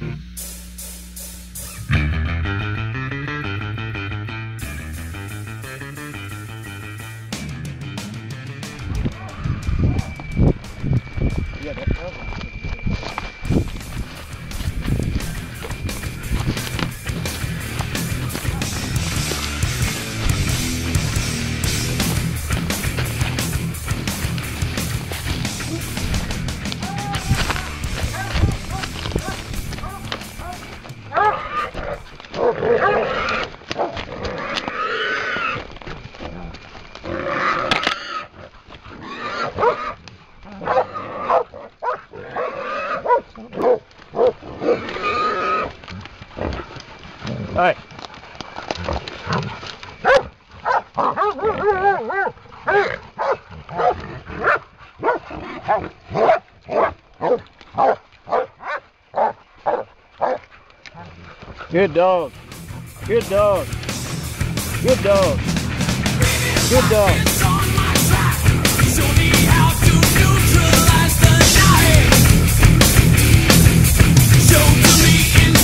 Hey. Good dog. Good dog. Good dog. Good dog. Show to me in